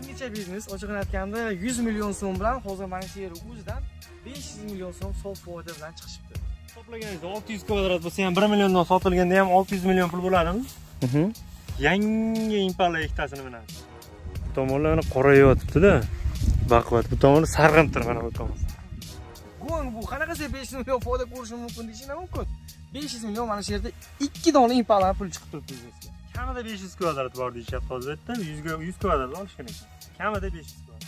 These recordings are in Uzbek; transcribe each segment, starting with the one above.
yangicha biznes ochiqini aytganda 100 million so'm bilan hozir mana shu yer o'zidan 500 million so'm sof foyda bilan chiqishibdi. To'plaganingizda 600 kvadrat bo'lsa ham 1 milliondan sotilganda ham 600 million pul bo'ladimi? Yangi impala ikkitasini minasiz bu tomonlar mana qorayotibdi-da. Baquvvat bu tomoni sarg'inib turibdi mana bu tomon go'ng bu qanaqa sen 500 million foyda ko'rishim mumkin deyishing mumkin. 500 million mana shu yerda ikki dona impala pul chiqib turibdi kamida 500 kvadrat bor deyishyapti hozir. Bu yerda 100 ga 100 kvadrat olish kerak. Kamida 500 kvadrat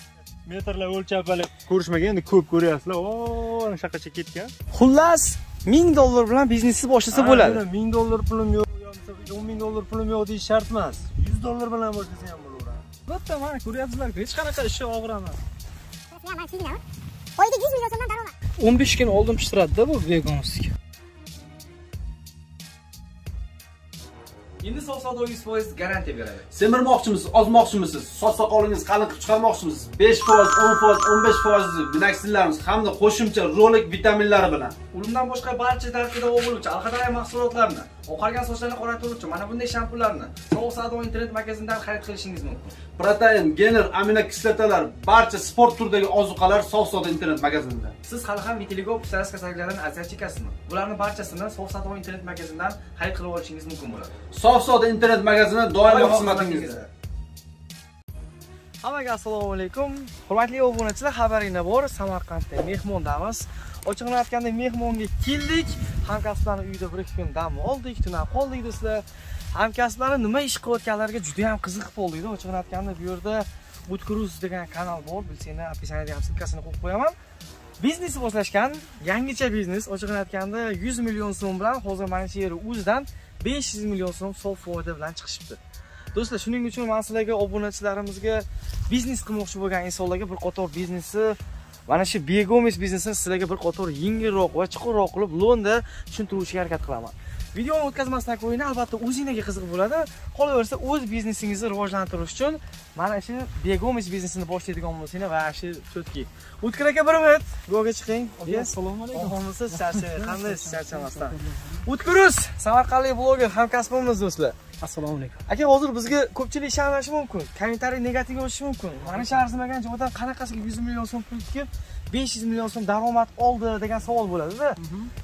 metrlar o'lchab hali ko'rishmagan endi ko'p ko'ryapsizlar. O ana shaqacha ketgan. Xullas 1000 dollar bilan biznesni boshlasa bo'ladi. 1000 dollar pulim yo'q yoki 10 ming dollar pulim yo'q deyish shart emas. 100 dollar bilan boshlasa ham bo'laveradi. Albatta mana ko'ryapsizlar-ku hech qanaqa ishi og'ir emas oyiga yuz million so'mdan daromad. O'n besh kun oldin pishtiradida bu begonovskiy endi savdo 100% garantiya beradi. Semirmoqchimisiz ozmoqchimisiz soch soqolingiz qalin qilib chiqarmoqchimisiz? 5 foiz 10 foiz 15 foiz minaksillarimiz hamda qo'shimcha rolik vitaminlari bilan. Undan boshqa barcha davo bo'luvchi alhadaya mahsulotlarni oqargan sochlarni qoraytiruvchi mana bunday shampunlarni sovuq savdo internet magazindan xarid qilishingiz mumkin. Protein gener aminokislotalar barcha sport turidagi ozuqalar sof savdo internet magazinida. Siz hali ham vitiligo psoriaz kasalliklaridan aziyat chekasizmi bularni barchasini sof savdo internet magazindan xarid qilib olishingiz mumkin bo'ladi. Sof savdo internet magazini doimo xizmatingizda hammaga assalomu alaykum hurmatli obunachilar xabaringda bor. Samarqandda mehmondamiz. Ochig'ini aytganda mehmonga keldik. Hamkasblarni uyida bir ikki kun dam oldik tunab qoldik do'stlar. Hamkasblari nima ish qilayotganlariga juda ham qiziqib qoldikda ochig'ini aytganda bu yerda budkruz degan kanal bor. Bilsanglar описаниеda ham ссылкасini qo'yib qo'yaman. Biznes boshlashgan yangicha biznes. Ochig'ini aytganda 100 million so'm bilan hozir mana shu yer o'zidan 500 million so'm sof foyda bilan chiqishibdi. Do'stlar shuning uchun man sizlarga obunachilarimizga biznes qilmoqchi bo'lgan insonlarga bir qator biznesni mana shu begomis biznesini sizlarga bir qator yengilroq va chuqurroq qilib lo'nda tushuntirishga harakat qilaman. Videoni o'tkazmasdan qo'yinglar albatta o'zinglarga qiziq bo'ladi. Qolaversa o'z biznesingizni rivojlantirish uchun mana shu begomis biznesini boshlaydigan bo'lsanglar va shu cho'tki. O'tkir aka bir minut yo'lga chiqing assalomu alaykum. Oxirmisiz charchay qandaysiz charchamasdan o'tkiruz samarqandlik bloger hamkasbimiz do'stlar assalomu alaykum. Aka hozir bizga ko'pchilik ishonmashi mumkin kommentariy negativ yozishi mumkin. Mana shu arzimagan joydan qanaqasiga 100 million so'm pul tikib 500 million so'm daromad oldi degan savol bo'ladida.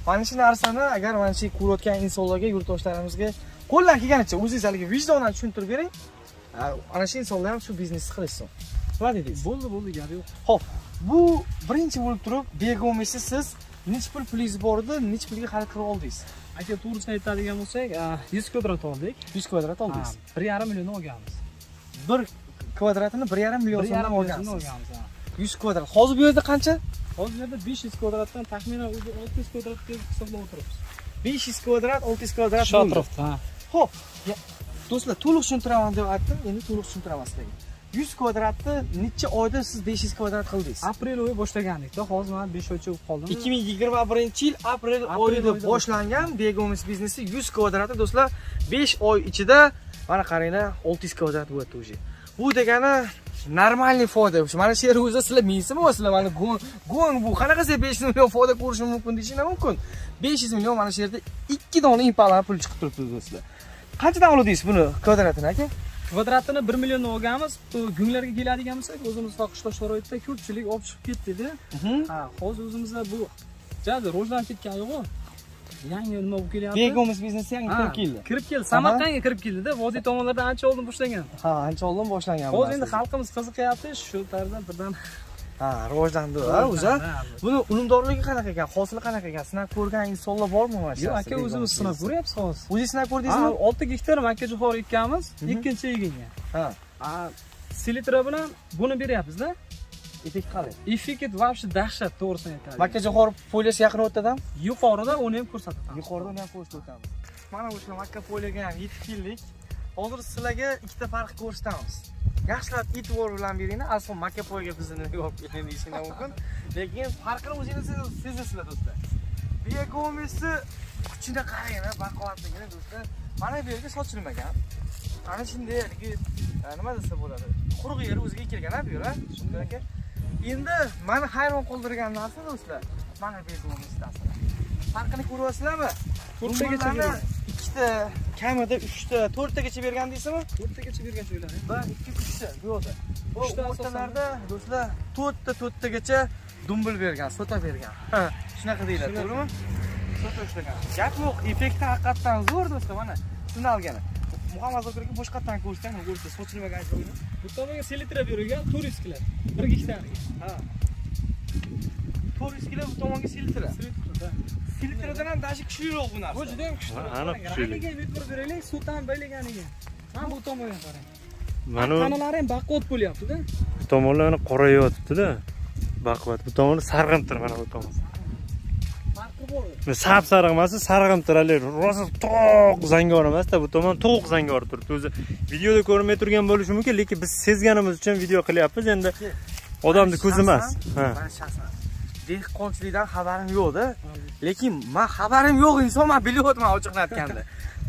Mana shu narsani agar mana shu ko'rayotgan insonlarga yurtdoshlarimizga qo'ldan kelganicha o'zingiz haligi vijdonan tushuntirib bering. Ana shu insonlar ham shu biznesni qilishsin nima dedingiz? Bo'ldi bo'ldi gap yo'q. Ho'p bu birinchi bo'lib turib begomisi siz nechi pul pulingiz bor edi nechi pulga xarid qilib oldingiz aka to'g'risini aytadigan bo'lsak yuz kvadrat oldik. 100 kvadrat oldingiz bir yarim milliondan olganmiz. Bir kvadratini bir yarim million so'mdan olgansiz. olganmiz. 100 kvadrat. Hozir bu yerda qancha? Hozir bu yerda besh yuz kvadratdan taxminan o'zi olti yuz kvadrat deb hisoblab o'tiribmiz. 500 kvadrat 600 kvadrat shu atrofda ya- do'stlar to'liq tushuntiraman deb aytdim, endi to'liq tushuntiraman sizlarga. 100 kvadratni necha oyda siz 500 kvadrat qildingiz? aprel oyi boshlagandikda hozir mana besh oycha bo'lib qoldimi 2021 yil aprel oyida boshlangan Begomis biznesi 100 kvadratni do'stlar 5 oy ichida mana qaranglar 600 kvadrat bo'lyapti уже. Bu degani normalniy foyda. Mana shu yer o'zida sizlar miysizmi sizlar mana go'ng bu qanaqa siz 500 million foyda ko'rishim mumkin deyishinglar mumkin. 500 million mana shu yerda 2 dona impala pul chiqib turibdi do'stlar. Qanchadan oldingiz buni kvadratini aka? Kvadratini bir milliondan olganmiz. Bu gunglarga keladigan bo'lsak o'zimizda qishloq sharoitda ko'pchilik olib chiqib ketdida. Ha hozir o'zimizda bu jazz rivojlanib ketgani yo'q yangi nima bo'lib kelyapti? Begomis biznesi yangi kirib keldi. kirib keldi. Samarqandga kirib keldida. Vodiy tomonlardan ancha oldin boshlagan. Ha, ancha oldin boshlangan. hozir endi xalqimiz qiziqyapti. Shu tarzda birdan ha, rivojlandi o'zi. Buni unumdorligi qanaqa ekan? Hosili qanaqa ekan? Sinab ko'rgan insonlar bormi mana shu? yo'q aka o'zimiz sinab ko'ryapmiz hozir O'zingiz sinab ko'rdingizmi? olti gektar makkajo'xori ekkanmiz ikkinchi eginga Ha. Selitra bilan buni beryapmizda Effekt qalay? effekt вообще dahshat to'g'risini aytadi Makkajo'xori foylasi yaqin o'rtadan yuqorida uni ham ko'rsatadi yuqoridan ham qo'shib o'tamiz. Mana o'sha makka foylaga ham yetib keldik. Hozir sizlarga ikkita farq ko'rsatamiz. Yaxshilab e'tibor bilan beringlar. Asl makka poyga bizni yo'q keling deyishinglar mumkin. Lekin farqini o'zingiz sezasizlar do'stlar. Begomisi kuchini qarang, baquvvatligini do'stlar. Mana bu yerga sochilmagan. Ana shunday haligi e, nima desa bo'ladi? Quruq yer o'ziga kelgan bu yer, ha? Shunday aka. Endi meni hayron qoldirgan narsa do'stlar, mana begomis dastur. Farqini ko'ryapsizlarmi? To'rttaga beshta kamida uchta. To'rttagacha bergan deysizmi? To'rttagacha bergan joylar bir ikki uchta. Bu yoqda Uchta o'rtalarda do'stlar to'rtta to'rttagacha dumbil bergan sota bergan. Shunaqa deyiladi to'g'rimi? Sota ushlagan. Gap yo'q effekti haqiqatdan zo'r do'stlar mana. Sinalgani muhammad zokirga boshqatdan ko'rishgan o'rta sochilmagan joyni bu tomonga selitra berilgan to'rt yuz kilo bir gektariga ha. To'rt yuz kilo bu tomonga selitra siltiradan ham даже kuchliroq bu bu narsa. Juda ham kuchli Ha, aniq kuchli. e'tibor beraylik suv ham baylaganiga mana bu tomonga qarang. Mana bu tanalari ham baquvvat bo'lyaptida. bu tomonlar mana qorayotibdida. Baquvvat. Bu tomoni sarg'imtir mana bu tomon. Farqi bor. Sap sariq emas sarg'imtir haligi. Rosa to'q zangor emasda bu tomon to'q zangor turibdi. O'zi videoda ko'rinmay turgan bo'lishi mumkin lekin biz sezganimiz uchun video qilyapmiz. Endi odamni ko'zi emas. Ha dehqonchilikdan xabarim yo'qda. Lekin man xabarim yo'q insonman bilyapman ochiqni aytganda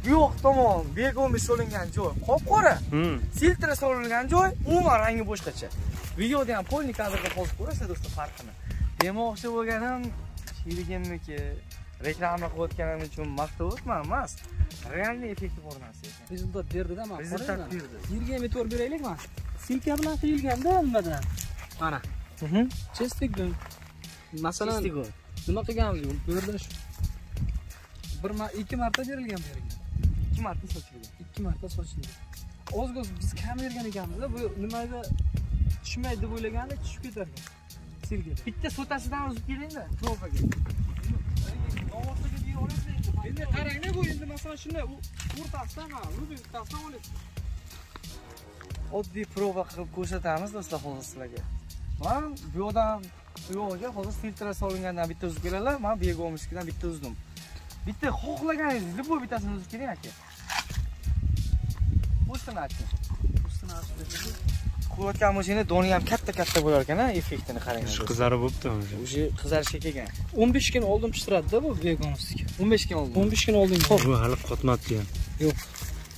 bu yoq tomon begomi solingan joy. Qop qora. Hmm. filtra solingan joy umuman rangi boshqacha. Videoda ham полный kadrga hozir ko'rasizlar do'stlar farqini. Demoqchi bo'lganim sherigimniki reklama qilayotganim uchun maqtayapman emas. Realniy effekti bor narsa. Ekan rezultat berdida mana Rezultat berdi. yerga ham e'tibor beraylik mana silka bilan qiyilganda nimadan? Mana. Chestik gun masalan nima qilganmiz? Bu yerda shu bir ikki marta berilgan bu yerga. ikki marta sochilgan. Ikki marta sochildi oz oz biz kam bergan ekanmiz bu nimaga tushmaydi deb o'ylaganda tushib ketarkan. Silkada bitta sotasidan uzib kelingda probaga endi qarangda bu endi masalan shunday o'rtasidan ha rubi bittasidan olasiz oddiy proba qilib ko'rsatamiz do'stlar hozir sizlarga. Man bu yoqdan yog'iga hozir filtra solingandan bitta uzib keladilar man begomiskidan bitta uzdim. Bitta xohlaganingiz любой bittasini uzib keling aka? Ustini aching ustini aching qilayotgan mashina doni ham katta katta bo'lar ekan effektini qarang. Shu qizarib bo'libdi уже qizarishga kelgan. o'n besh kun oldin pishtiradida bu vegonovskiy o'n besh kun oldi o'n besh kun oldin bu hali qotmabdi ham.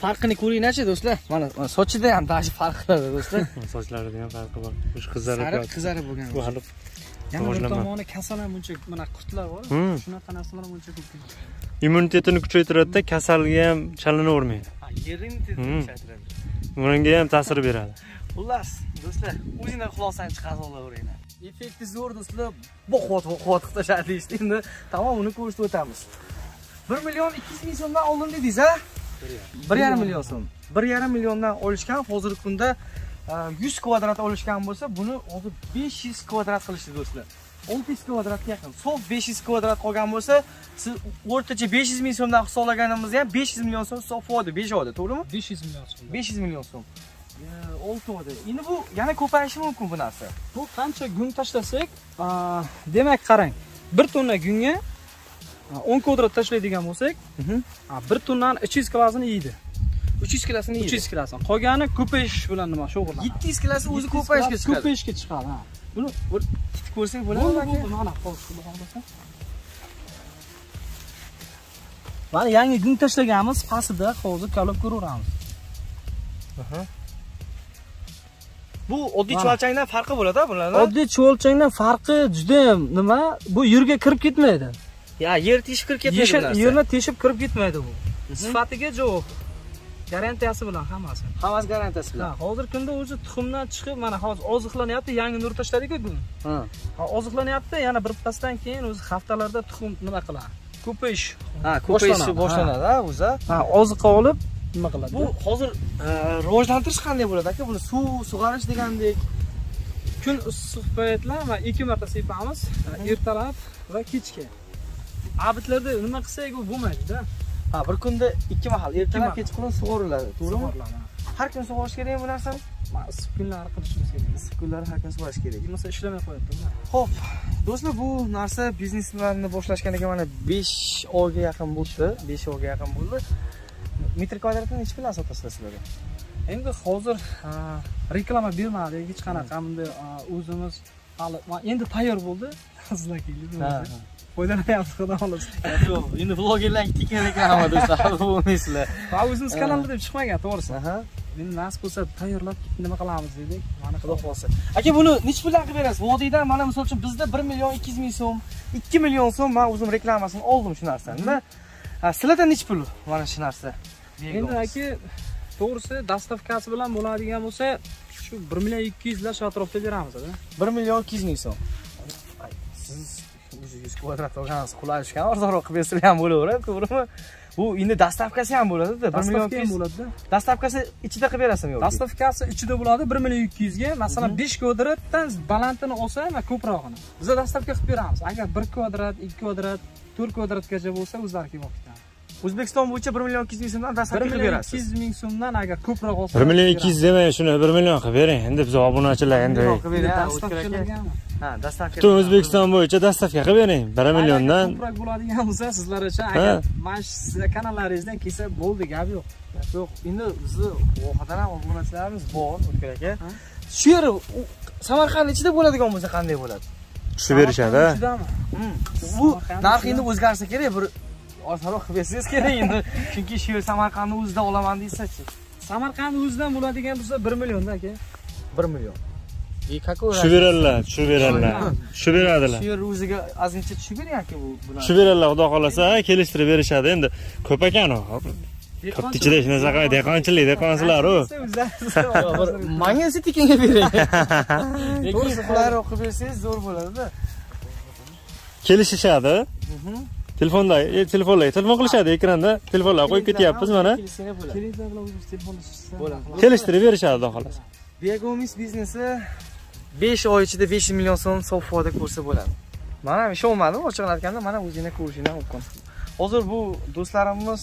Farqini ko'ringlarchi do'stlar. Mana sochida ham даже farq qiladi do'stlar. Sochlarida ham farqi bor. Shu qizarib sariq qizarib bo'lgan. Bu hali yana bir rivojlanmadi. tomoni kasal ham buncha mana qurtlar bor shunaqa narsalar ham buncha ko'p immunitetini kuchaytiradida kasalga ham chalinavermaydi yerini tezlashtiradi bunga ham ta'sir beradi Xullas, do'stlar, o'zinglar xulosani chiqarib olaveringlar. Effekti zo'r do'stlar. Boqot boqot qilib tashladi deyishdi. Endi tamom uni ko'rsatib o'tamiz. 1 million 200 ming so'mdan oldim dedingiz, a? 1,5 million so'm. 1,5 milliondan olishgan hozirgi kunda 100 kvadrat olishgan bo'lsa, buni hozir 500 kvadrat qilishdi do'stlar. 600 kvadratga yaqin. Sof 500 kvadrat qolgan bo'lsa, siz o'rtacha 500 ming so'mdan hisoblaganimizda ham 500 million so'm sof oyda, 5 oyda, to'g'rimi? 500 million so'm 500 million so'm. olti oyda. Endi bu yana ko'payishi mumkin bu narsa. bu qancha gung tashlasak demak qarang bir tonna gunga aa, 10 kvadrat tashlaydigan bo'lsak aa, bir tonnani 300 kilosini yeydi 300 kilosini 300 kilosini qolgani ko'payish bilan nima shug'ullanadi 700 kilosi o'zi 700 ko'payishga chiqadi. ko'payishga chiqadi ha. Buni bir titib ko'rsak bo'ladimi? Aka? mana mana yangi gung tashlaganmiz pastida hozir kavlab ko'raveramiz. Bu oddiy Mana. chuvalchangdan farqi bo'ladi bularni. oddiy cho'lchangdan farqi judayam nima? Bu yerga kirib ketmaydi. Ya, yer teshib kirib ketmaydi yerni teshib kirib ketmaydi bu. Sifatiga javob garantiyasi bilan hammasi Hammasi garantiyasi ha bilan. hozirgi kunda o'zi tuxumdan chiqib mana hozir oziqlanyapti yangi nur tashladik-ku gung Ha. Ha, oziqlanyapti yana bir pasdan keyin o'zi haftalarda tuxum nima qiladi ko'payish Ha, ko'payishi Boshlanadi, ha, o'zi. ha oziqa olib nima qiladi Bu hozir e, rivojlantirish qanday bo'ladi aka? Buni suv sug'orish degandek. kun issiq paytlar va ikki marta sepamiz ertalab va kechga abitlarda nima qilsak u bo'lmaydida Ha, bir kunda ikki mahal, ertalab kechqurun sug'oriladi, to'g'rimi? Har kun sug'orish kerakmi bu narsani? Issiq kunlari qilishimiz kerak Issiq kunlari har kun sug'orish kerak. bo'lmasa ishlamay qo'yadi Xo'p, do'stlar bu narsa bizneslarni boshlashganiga mana 5 oyga yaqin bo'ldi, 5 oyga yaqin bo'ldi. Metr kvadratini necha bilan sotasizlar sizlar? endi hozir reklama bermadik hech qanaqa bunday o'zimiz hali endi tayyor bo'ldi sizlar kelib foydalanyapmiz xudo xohlasa Yo'q, endi vlogerlarga tekin reklama do'stlar, bo'lmaysizlar. va o'zimiz kanalda deb chiqmagan to'g'risi endi nasib bo'lsa tayyorlab nima qilamiz dedik mana xudo xohlasa. Aka buni necha puldan qilib berasiz? Vodiydan mana misol uchun bizda 1 million 200 ming so'm, 2 million so'm men o'zim reklamasini oldim shu narsani. Ha, sizlarda nechi pul mana shu narsa? endi aka to'g'risi dastavkasi bilan bo'ladigan bo'lsa shu bir million ikki yuzlar shu atrofda beramiz 1 million 200 ming so'm. Siz o'zi 100 kvadrat olgansiz qulay ishgan arzonroq qilib bersizlar ham bo'laveradi, to'g'rimi? Bu endi dastavkasi ham bo'ladi-da, 1 million ham 200. bo'ladida Dastavkasi ichida qilib berasizmi yo'qmi? dastavkasi ichida bo'ladi bir million ikki yuzga masalan besh kvadratdan balandini olsa man ko'prog'ini biz dastavka qilib beramiz agar bir kvadrat ikki kvadrat to'rt kvadratgacha bo'lsa o'zlari kelib olib ketadi O'zbekiston bo'yicha 1 million 200 ming so'mdan bir dastavka qilib million ikki berasiz. yuz ming so'mdan agar ko'proq olsa bir million ikki yuz demay shuni bir million qilib bering endi biz obunachilar endi Qilib bering, ha, dastavka. butun o'zbekiston bo'yicha dastavka qilib bering bir milliondan ko'proq bo'ladigan bo'lsa sizlar uchun agar mana shu sizni kanallaringizdan kelsa bo'ldi gap yo'q Yo'q, endi bizni vohadan ham obunachilarimiz bor, O'tkir aka. Shu yeri u- Samarqand ichida bo'ladigan bo'lsa qanday bo'ladi? tushib berishadi ha. Ichidami? Bu narx endi o'zgarsa kerak, bir osonroq qilib bersangiz kerak endi. Chunki shu yer Samarqandni o'zida olaman deysa-chi. samarqand o'zidan bo'ladigan bo'lsa bir millionda aka 1 million. И какой tushib beradilar tushib beradilar tushib beradilar Shu yer o'ziga ozgincha tushib beryapti bu bular. tushib beradilar xudo xohlasa kelishtirib berishadi endi ko'p ekan ko'pni ichida hech narsa qilmaydi dehqonchilik dehqonsizlar-u. Manga esa tekinga bering. Lekin qulayroq qilib bersangiz zo'r bo'ladida. kelishishadi telefonda e, telefonlar telefon qilishadi ekranda. Telefonlar qo'yib ketyapmiz mana. kelishtirib berishadi xudo xohlasa Begomis biznesi 5 oy ichida 5 million so'm sof foyda ko'rsa bo'ladi. Mana ishonmadim, ochiqni aytganda mana o'zinglar ko'rishinglar mumkin. Hozir bu do'stlarimiz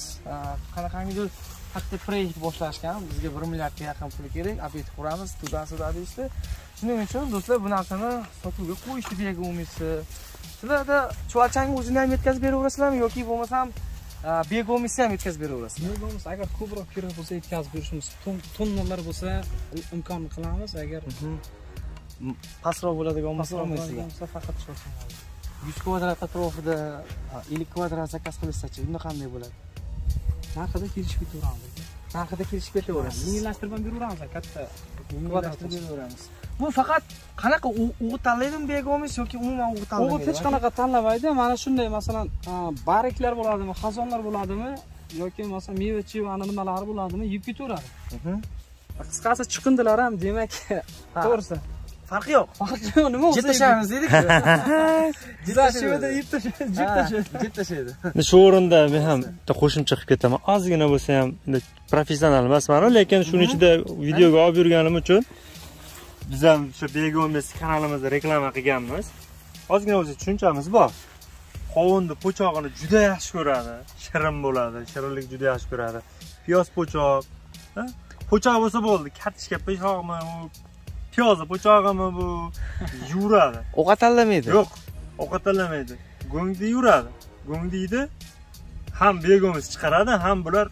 qanaqangidir katta proyekt boshlashgan. Bizga 1 milliardga yaqin pul kerak, obyekt quramiz, tudan sudan deyishdi. Shuning uchun do'stlar bu narsani sotuvga qo'yishdi Begomisni. Sizlarda chuvalchangni o'zini ham yetkazib beraverasizlarmi yoki bo'lmasam a, Begomisni ham yetkazib beraverasizlar? nima bo'lmasa agar ko'proq kerak bo'lsa yetkazib berishimiz ton- tonnalar bo'lsa imkon qilamiz agar Pastroq bo'ladigan bo'lsa olmaysizlar. faqat 100 kvadrat atrofida 50 kvadrat zakaz qilishsa-chi, unda qanday bo'ladi? Narxida kelishib ketaveramiz. Narxida kelishib ketaverasiz. yengillashtirib ham beraveramiz katta Kvadratda beraveramiz. Bu faqat qanaqa o'g'it tanlaydimi begomiz yoki umuman o'g'it tanlamaydi? o'g'it hech qanaqa tanlamaydi mana shunday masalan bariklar bo'ladimi xazonlar bo'ladimi yoki masalan meva chevani nimalari bo'ladimi yeb ketaveradi Mhm. qisqasi chiqindilar ham demak to'g'risi Farqi yo'q. farqi yo'q nima Jet bo'lsa tashlaymiz dedik. Jitashevda yeb tashlaydi jeb tashlaydi Jet tashlaydi. Shu o'rinda men ham bitta qo'shimcha qilib ketaman ozgina bo'lsa ham endi professional emasman lekin shuning ichida videoga olib yurganim uchun biz ham shu begomiz kanalimizda reklama qilganmiz. Ozgina bo'lsa tushunchamiz bor. Qovunni po'chog'ini juda yaxshi ko'radi. Shirin bo'ladi shirinlik juda yaxshi ko'radi. Piyoz po'choq po'choq bo'lsa bo'ldi kartoshka po'chog'imi piyozni po'chog'imi bu yuradi Ovqat tanlamaydi. yo'q ovqat tanlamaydi go'ngda yuradi go'ngdiydi ham begomiz chiqaradi ham bular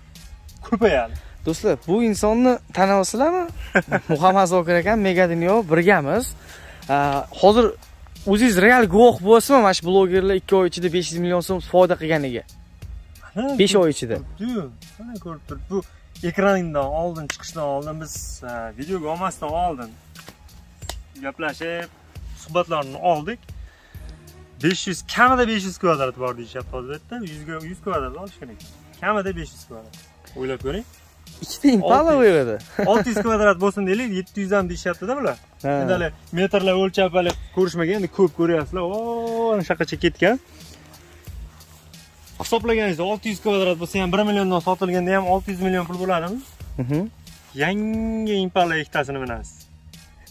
ko'payadi Do'stlar, bu insonni taniyapsizlarmi? Muhammad Zokir akam Mega Dunyo birgamiz. Hozir o'zingiz real guvoh bo'lasizmi mana shu blogerlar 2 oy ichida 500 million so'm foyda qilganiga? 5 oy ichida. mana ko'rib turibdi bu ekrandan oldin chiqishdan oldin biz videoga olmasdan oldin gaplashib suhbatlarni oldik. 500 kamida 500 kvadrat bor deyishyapti hozir bu yerda 100 ga 100 kvadrat olish kerak kamida 500 kvadrat. O'ylab ko'ring. Ikkita impala bu yerda. 600 kvadrat bo'lsin deylik 700 ham deyishyaptida bular. Endi hali metrlar o'lchab hali ko'rishmagan endi ko'p ko'ryapsizlar. O ana shunaqacha ketgan. Hisoblaganingizda 600 kvadrat bo'lsa ham 1 milliondan sotilganda ham 600 million pul bo'ladimi? Mhm. yangi impala ikkitasini minasiz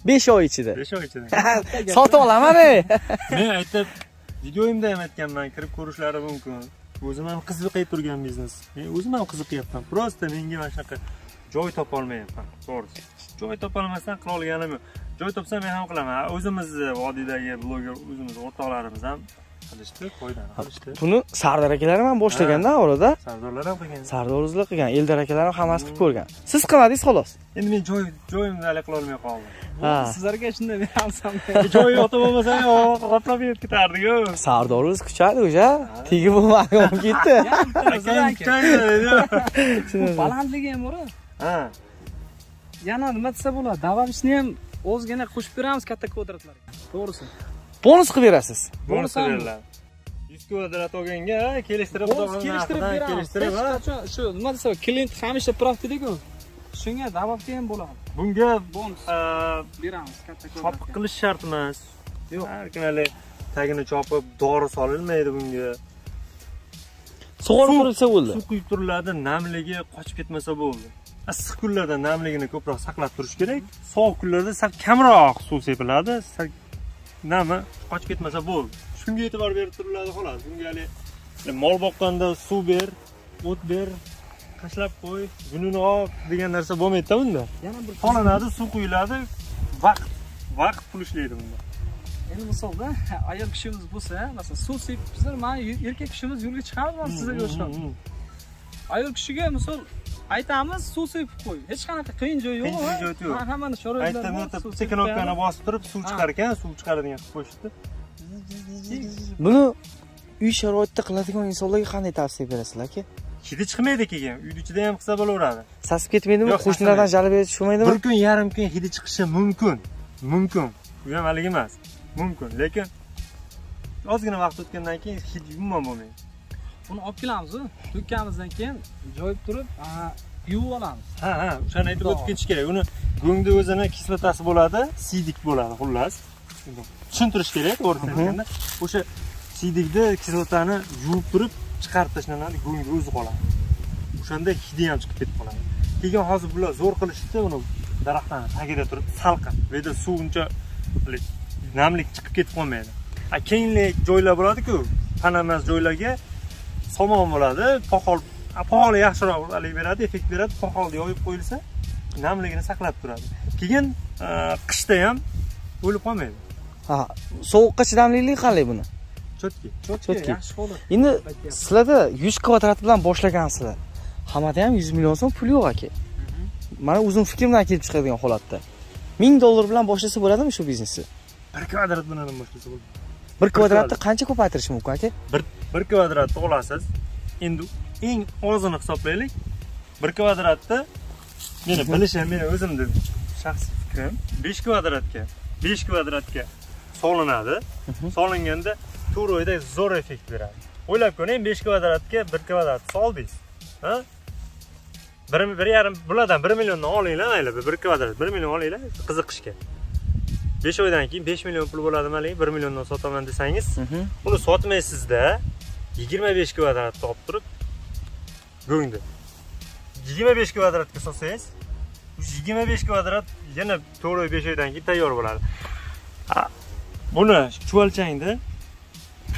5 oy ichida. 5 oy ichida. Sotib olaman men aytib videoyimda ham aytganman kirib ko'rishlari mumkin. O'zim ham qiziqib turgan biznes. Men o'zim ham qiziqyapman. Просто menga mana shunaqa joy topolmayapman. To'g'risi. Joy topolmasdan qila olganim yo'q. Joy topsam men ham qilaman. O'zimizni vodiydagi bloger o'zimiz o'rtoqlarimiz ham qilishdi foydani qilishdi Buni Sardor akalar ham boshlaganda orada. sardorlar ham qilgan Sardor o'zlar qilgan, Eldar akalar ham hammasi qilib ko'rgan. Siz qilmadingiz xolos. endi men joy joyimni hali qilolmay qoldim Ha. sizlarga shunday beramiz ham joy yotib bo'lmasa yo'q qoplab yeb ketardiku Sardor o'zi kuchadi o'sha. Tegib bo'lmadi olib ketdi. balandligi ham bor ha yana nima desa bo'ladi добавочный ham ozgina qo'shib beramiz katta kvadratlarga to'g'risi Bonus qilib berasiz. bonus beriladi 100 kvadrat olganga kelishtirib kelishtirib beramiz kelishtirib hech ha. qachon shu nima desa klient hamisha prof dediku. Shunga добавка ham bo'ladi bunga bonus beramiz katta chopiq kvadratga. qilish shart emas Yo'q. har kuni tagini chopib dori solinmaydi bunga. Sug'orib turilsa bo'ldi. suv quyib turiladi namligi qochib ketmasa bo'ldi. Issiq kunlarda namligini ko'proq saqlab turish kerak. Sovuq kunlarda sal kamroq suv sepiladi sal nami qochib ketmasa bo'ldi. Shunga e'tibor berib turiladi xolos. Bunga haligi mol boqqanda suv ber o't ber tashlab qo'y gunini ol degan narsa bo'lmaydida bunda. Yana bir solinadi suv quyiladi vaqt vaqt pul ishlaydi bunda. Endi misolda ayol kishimiz bo'lsa masalan suv sepib bizlar mana erkak kishimiz yo'lga chiqamiz mana sizlarga o'xshab. Mm, mm, ayol kishiga misol aytamiz suv sepib qo'y. Hech qanaqa qiyin joyi yo'q. Qiyin joyi yo'q. mana hammani mm. sharoitlar aytdim sepib sekinovkani bosib turib suv chiqar ekan suv chiqaradigan qilib qo'yishibdi buni uy sharoitida qiladigan insonlarga qanday tavsiya berasizlar aka? Hidi chiqmaydi keyin uyni ichida ham qilsa bo'laveradi. Sasib ketmaydimi? Qo'shnilardan jalb etib tushmaydimi bir kun yarim kun hidi chiqishi mumkin. Mumkin. U ham haligi emas. Mumkin. Lekin ozgina vaqt o'tgandan keyin hid umuman bo'lmaydi buni olib kelamiz to'kkanimizdan keyin joyib turib yuvib olamiz. Ha ha o'shani aytib o'tib ketish kerak. Uni go'ngda o'zini kislotasi bo'ladi siydik bo'ladi xullas. Tushuntirish kerak to'g'risini aytganda o'sha siydikni kislotani yuvib turib chiqarib tashlanadi go'ngda o'zi qoladi. O'shanda hidi ham chiqib ketib qoladi. Keyin hozir bular zo'r qilishdi uni daraxtlarni tagida turib salqin. Bu yerda suv uncha namlik chiqib ketib qolmaydi. A kenglik joylar bo'ladiku panamas joylarga somon bo'ladi. Poxol a, poxoli yaxshiroq haligi beradi effekt beradi. Poxolni yoyib qo'yilsa namligini saqlab turadi. Keyin a, qishda ham o'lib qolmaydi. Ha sovuqqa chidamliligi qanday buni? Cho'tki Cho'tki. yaxshi holat. Endi sizlarda yuz kvadrat bilan boshlagansizlar hammada ham yuz million so'm pul yo'q aka. Mana o'zim fikrimdan kelib chiqadigan holatda. Ming dollar bilan boshlasa bo'ladimi shu biznesni bir kvadrat bilan ham boshlasa bo'ladi bir kvadratni qancha ko'paytirish mumkin aka? Bir bir kvadratni olasiz. Endi eng ozini hisoblaylik. Bir kvadratni meni bilishim meni o'zimni shaxsiy fikrim besh kvadratga besh kvadratga solinadi. Solinganda to'rt oyda zo'r effekt beradi. O'ylab ko'ring besh kvadratga bir kvadrat soldingiz. Ha? Bir bir yarim bulardan bir milliondan olinglar mayli bir kvadrat bir million olinglar qiziqishga besh oydan keyin besh million pul bo'ladi mayli bir milliondan sotaman desangiz uni sotmaysizda yigirma besh kvadratni olib turib go'ngni yigirma besh kvadratga sotsangiz o'sha yigirma besh kvadrat yana to'rt oy besh oydan keyin tayyor bo'ladi. Buni chuvalchangda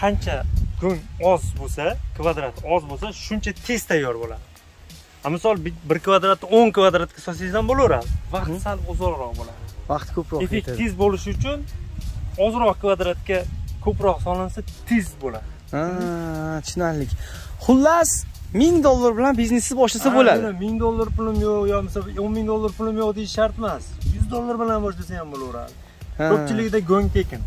qancha go'ng oz bo'lsa kvadrat oz bo'lsa shuncha tez tayyor bo'ladi. Misol bi- bir kvadratni o'n kvadratga sotsangiz ham bo'laveradi. Vaqt sal uzoqroq bo'ladi vaqt ko'proq effekt tez bo'lishi uchun ozroq kvadratga ko'proq solinsa tez bo'ladi. Ha tushunarli xullas ming dollar bilan biznesni boshlasa bo'ladi. Mana ming dollar pulim yo'q yo misol o'n ming dollar pulim yo'q deyish shart emas. Yuz dollar bilan boshlasa ham bo'laveradi. Ko'pchiligida go'ng tekin.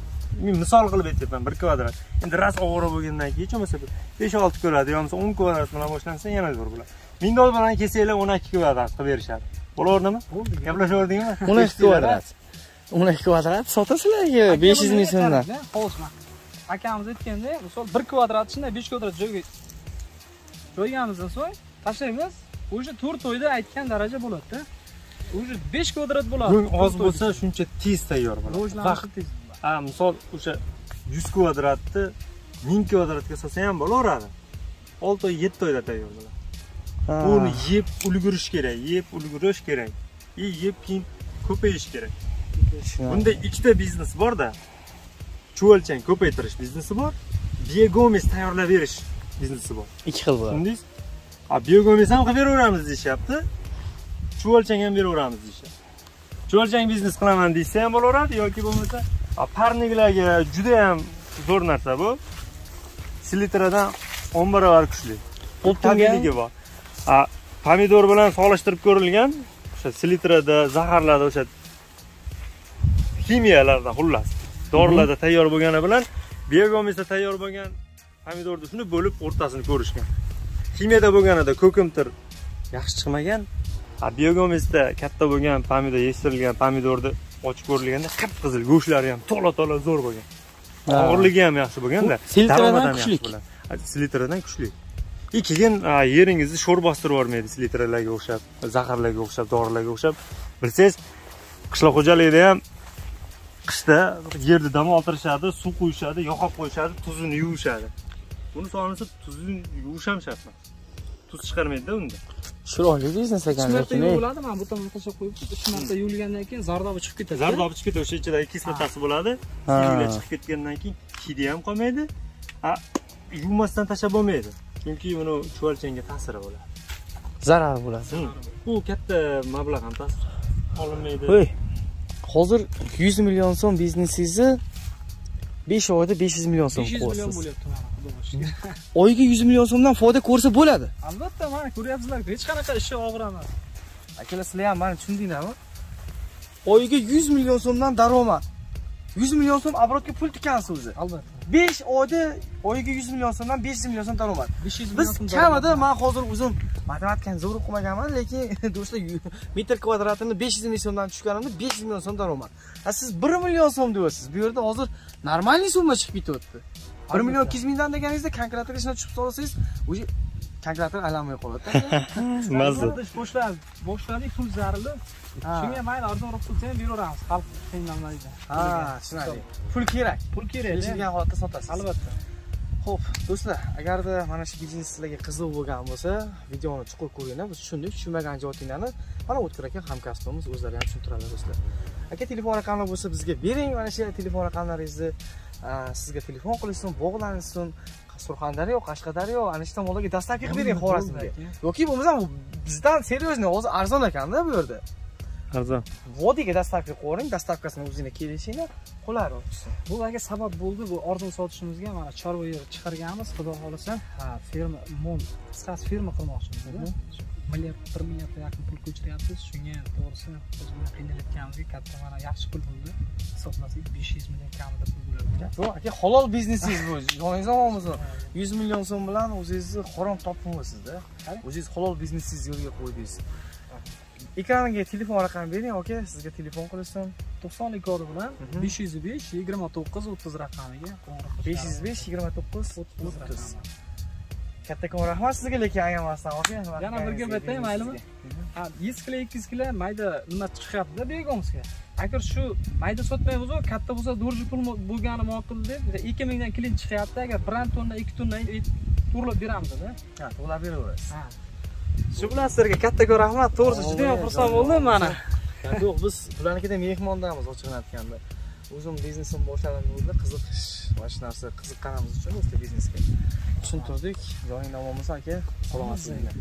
Men misol qilib aytyapman bir kvadrat. Endi rost ovora bo'lgandan keyin hech bo'lmasa bir besh olti kvadrat yo bo'lmasa o'n kvadrat bilan boshlansa yana zo'r bo'ladi. Ming dollar bilan kelsanglar o'n ikki kvadrat qilib berishadi bo'laverdimi gaplashaverdingmi o'n ikki kvadrat o'n ikki kvadrat. Sotasizlarga besh yuz ming so'mdan hozir akamiz aytganda misol bir kvadrat shunday besh kvadrat joyga joygamizdan so'ng tashlaymiz. Уже to'rt oyda aytgan daraja bo'ladida. Уже besh kvadrat bo'ladi. Go'ng oz bo'lsa shuncha tez tayyor bo'ladi. Vaqt tez ha misol o'sha yuz kvadratni ming kvadratga solsa ham bo'laveradi. Olti oy yetti oyda tayyor bo'ladi Ha. uni yeb ulgurish kerak yeb ulgurish kerak. И yeb keyin ko'payish kerak. Bunda ikkita biznes borda. Chuvalchang ko'paytirish biznesi bor biogomes tayyorlab berish biznesi bor. Ikki xil bo'ladi. Tushundingiz a biogomes ham qilib beraveramiz deyishyapti. Chuvalchang ham beraveramiz deyishyapti. Chuvalchang biznes qilaman deyishsa ham bo'laveradi yoki bo'lmasa parniklarga juda ham zo'r narsa bu. Slitradan o'n barobar kuchli. Tabiiyligi bor pomidor bilan solishtirib ko'rilgan o'sha slitrada zaharlarda o'sha ximiyalarda xullas dorilarda tayyor bo'lgani bilan biogomesda tayyor bo'lgan pomidorni shuni bo'lib o'rtasini ko'rishgan. Ximiyada bo'lganida ko'kimtir yaxshi chiqmagan a biogomesda katta bo'lgan pomidor yetishtirilgan pomidorni ochib ko'rilganda qip qizil go'shtlari ham to'la to'la zo'r bo'lgan. Og'irligi ham yaxshi bo'lganda bo'ladi. Ha, seltradan kuchli и keyin yeringizni sho'r bostirib yubormaydi seltralarga o'xshab zaharlarga o'xshab dorilarga o'xshab. Bilsangiz qishloq xo'jaligida ham qishda yerni dam oltirishadi suv quyishadi yoqib qo'yishadi tuzini yuvishadi. Buni sonisi tuzini yuvish ham shart emas tuz chiqarmaydida unda. Chiroyli biznes ekan uch marta yuviladi mana bu tomonga tashlab qo'yib uch marta yuvilgandan keyin zardobi chiqib ketadi zardobi chiqib ketadi o'sha ichidagi kislotasi bo'ladi. Chiqib ketgandan keyin hidi ham qolmaydi. A yuvmasdan tashlab bo'lmaydi chunki buni chuvalchangga ta'siri bo'ladi zarar bo'ladi bu katta mablag' ham ta'sir olinmaydi Voy. Hozir 100 million so'm biznesingizni 5 oyda 500 million so'm 500 million qilyapsiz. Oyiga 100 million so'mdan foyda ko'rsa bo'ladi. albatta mana ko'ryapsizlar hech qanaqa ishi og'ir emas Akalar sizlar ham meni tushundinglarmi? Oyiga 100 million so'mdan daromad. 100 million so'm oborotga pul tikansiz o'zi. albatta 5 oyda oyiga 100 million so'mdan 500 million so'm daromad. 500 Biz million so'm kamida men hozir o'zim matematikani zo'r o'qimaganman, lekin do'stlar metr kvadratini 500 ming so'mdan tushganimda 500 million so'm daromad. Ha siz 1 million so'm deyapsiz. Bu yerda hozir normalniy summa chiqib ketyapti. 1 million 200 mingdan deganingizda kalkulyator ishini tushib solsangiz, уже kalkulyator aylanmay qoladi. mazza ish boshladi boshladik pul zarilib Ha. Shunga mayli arzonroq qilsa ham beraveramiz xalq qiynalmaydi Ha, tushunarli. Pul kerak. pul kerak holatda sotasiz. albatta Xo'p, do'stlar, agarda mana shu biznes sizlarga qiziq bo'lgan bo'lsa, videoni chuqur ko'ringlar. Biz tushundik, tushunmagan joyinglarni mana O'tkir aka hamkasbimiz o'zlari ham tushuntiradilar do'stlar. Aka telefon raqamlar bo'lsa bizga bering, mana shu telefon raqamlaringizni sizga telefon qilishsin, bog'lansin. Surxondaryo, Qashqadaryo, ana shu tomonlarga dastavka qilib bering Xorazmga. yoki bo'lmasa bizdan серьезный, hozir arzon ekanda bu yerda. Arzon Vodiyga dastavka qo'ying, dastavkasini o'zinglar kelishinglar, qulay o'tsin. bu aka sabab bo'ldi. Bu arzon sotishimizga mana chorva yer chiqarganmiz. Xudo xohlasa ha ferma mon qisqasi ferma qilmoqchimiz milliard bir milliardga yaqin pul ko'chiryapmiz shunga to'g'risi biz bilan qiynalayotganimizga katta mana yaxshi pul bo'ldi. Hisoblasak besh yuz million kamida pul bo'lardi Yo'q, aka halol biznesingiz bu. Yoningizda olmasa 100 million so'm bilan o'zingizni harom topolmaysizda. O'zingiz halol biznesingizni yo'lga qo'ydingiz. Ekraniga telefon raqami bering, aka, sizga telefon qilishsin. to'qsonlik kodi bilan Mhm. besh yuz besh yigirma to'qqiz o'ttiz raqamiga qo'ng'iroq qilishlaringiz 505 29 o'ttiz 30. raqami. Kattakon rahmat sizga lekin ayamasdan, aka. Yana bir gap aytay, maylimi? ha yuz kilo ikki kilo mayda nima chiqyaptida begomizga agar shu mayda sotmaymiz katta bo'lsa durji pul bo'lgani ma'qul deb ikki mingdan klient chiqyapti agar bir tonna ikki tonna to'g'irlab beramizda Ha, to'lab beraverasiz. Shu bilan sizlarga kattakon rahmat to'g'risi juda Oy, xursand bo'ldim mana Yo'q, biz bularnikida mehmondamiz ochig'ini aytganda. O'zim biznesim boshladim o'zida qiziqish va shu narsa qiziqqanimiz uchun o'sha biznesga tushuntirdik. Joying nomimiz aka, salomat bo'linglar.